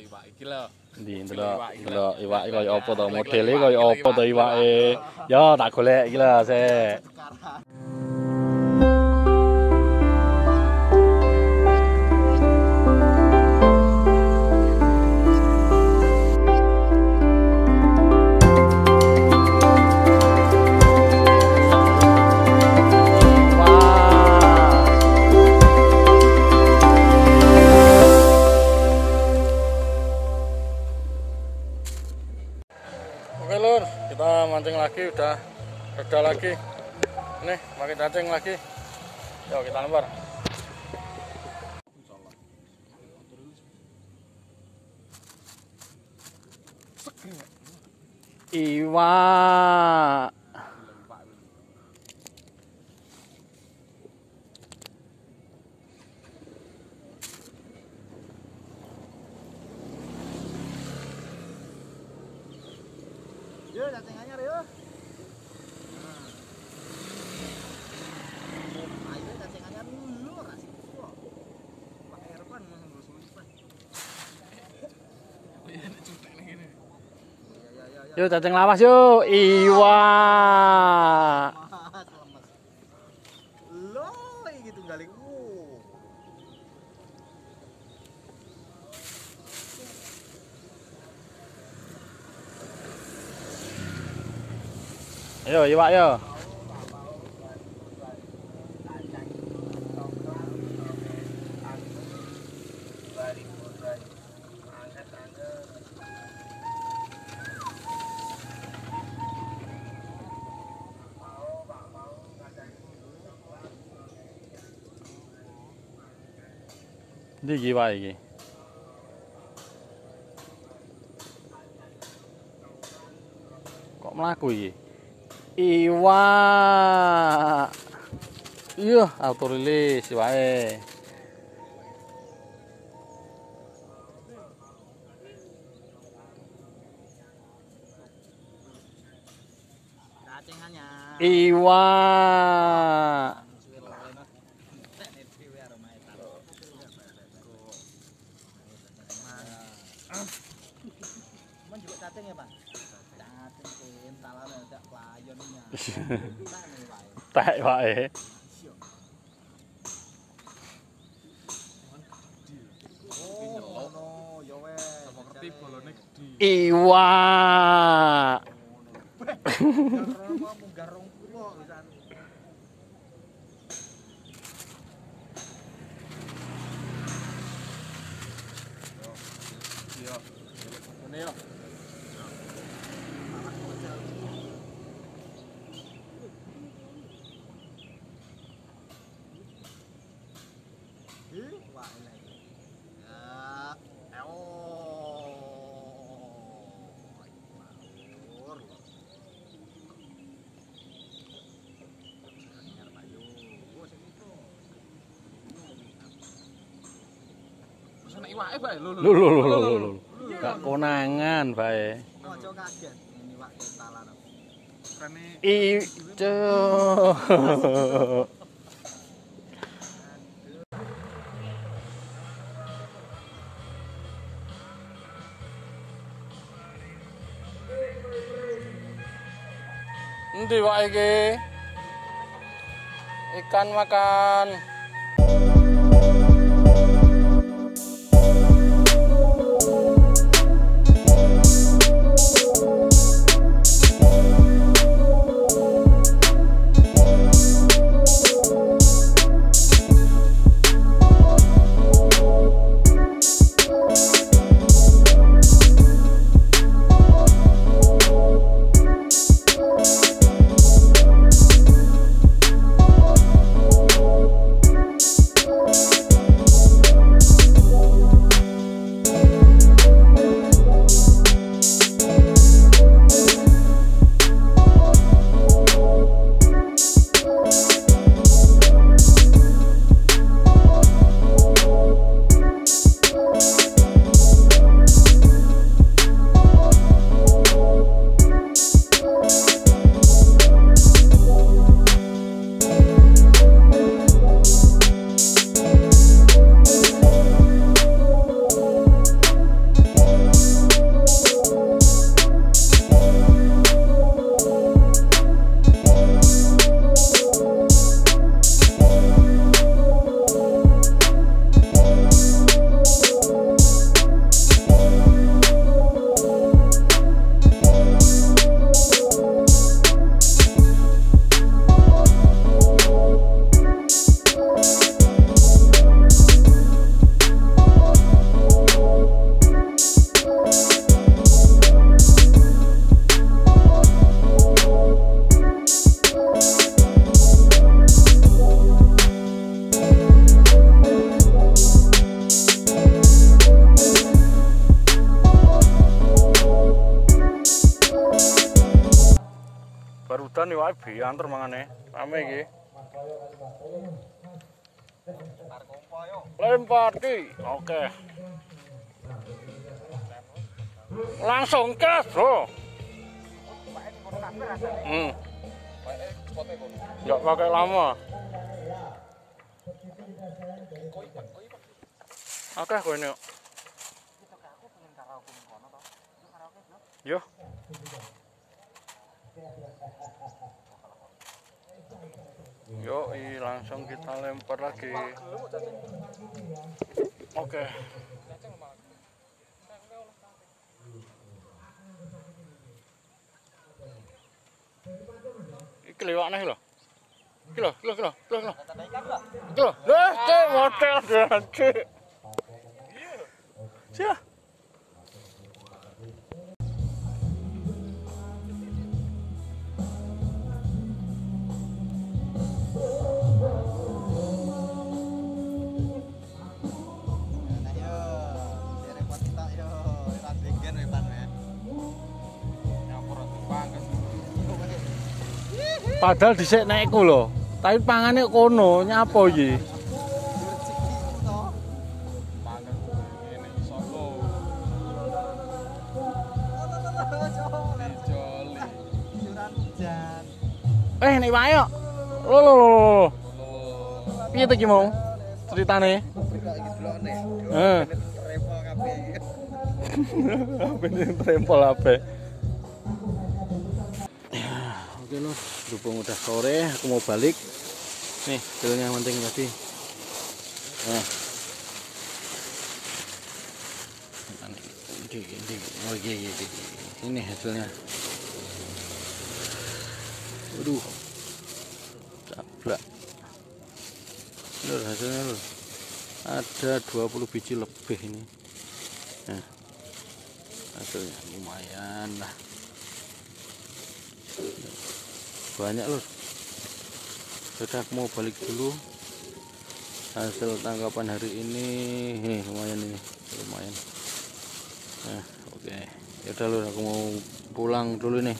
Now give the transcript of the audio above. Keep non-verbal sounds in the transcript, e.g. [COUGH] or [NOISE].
iba ikila di indra ikila iba iba yo po to motel ko yo po to iba e yo tak kole ikila se kita mancing lagi udah reda lagi. Nih, makin cacing lagi. Yuk kita lempar. Iwak. Yuk, dateng anyar yuk. Ini. [LAUGHS] Yuk, cacing lawas yuk. Iwa. Đấy rồi như vậy rồi Đi gì vậy gì? Cọm lá quỳ gì? iwa. Iya auto rilis wae iwa. Playonnya. Tak nih, iwake bae lho Lho lho lho lho. Gak konangan bae. Ojo kaget kentalan. Ijo. Endi wae iki? Ikan makan. Udan nih wae biantar mangane. Rame iki. Lempar di. Oke. Langsung gas, Bro. Hmm. Enggak pakai lama. Oke, kowe ini. Yo. Yo, langsung kita lempar lagi. Oke. Iki lewat nih. Iki iki iki iki lho, iki lho. Tanda ikan enggak? Iki lho. Lah, cek model gaji. Sia. Nah, Padahal dhisik naik ku lho. Tapi pangane kono, nyapo iki? Eh, nek wae kok. Lho lho lho, lho. Solo. Piye to mau? Ceritane? Iki delokne. Eh. Repot kabeh [LAUGHS] iki. Bener trempol apa? Oke loh, berhubung udah sore, aku mau balik. Nih, hasilnya penting tadi. Nah. Oh iya, iya, iya. Ini hasilnya. Waduh. Cablak. Lur, hasilnya lur. Ada 20 biji lebih ini. Nah hasilnya lumayan lah banyak loh sudah mau balik dulu. Hasil tangkapan hari ini nih lumayan ini lumayan. Nah oke. Yaudah loh aku mau pulang dulu nih